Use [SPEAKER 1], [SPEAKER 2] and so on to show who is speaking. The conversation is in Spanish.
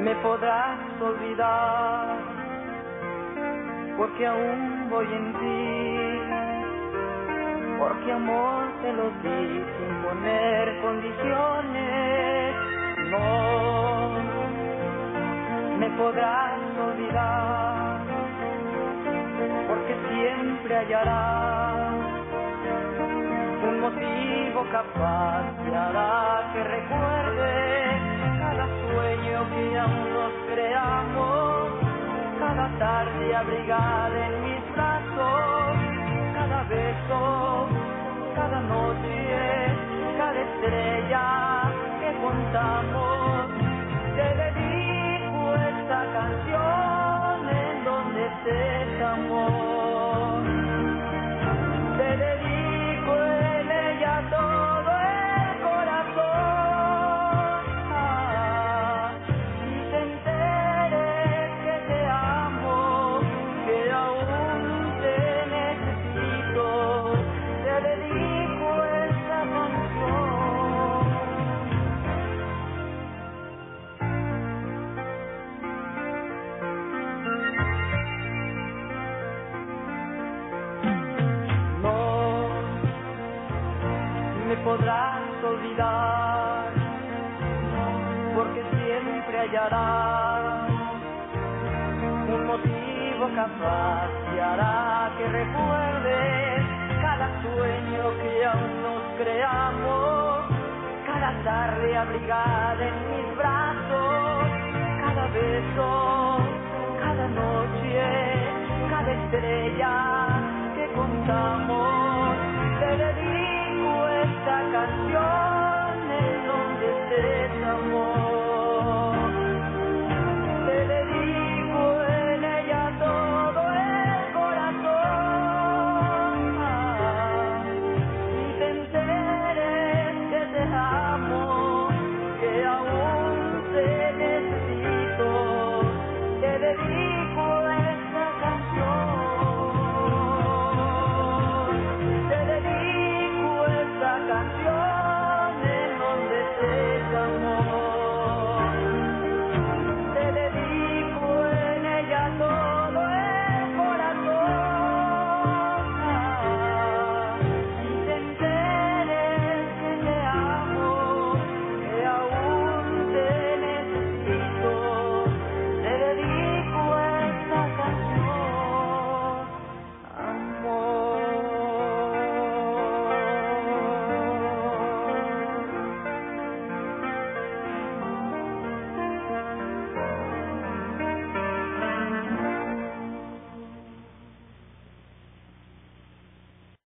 [SPEAKER 1] me podrás olvidar, porque aún voy en ti, porque amor te lo di sin poner condiciones, no me podrás olvidar, porque siempre hallarás un motivo capaz que hará que recuerde tarde podrás olvidar, porque siempre hallarás un motivo capaz que hará que recuerdes cada sueño que aún nos creamos, cada tarde abrigada en mis brazos, cada beso, cada noche, cada estrella canción.